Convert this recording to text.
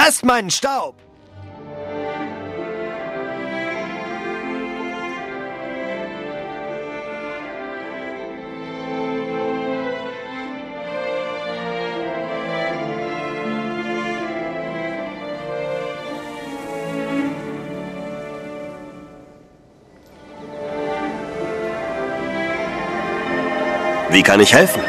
Fresst meinen Staub! Wie kann ich helfen?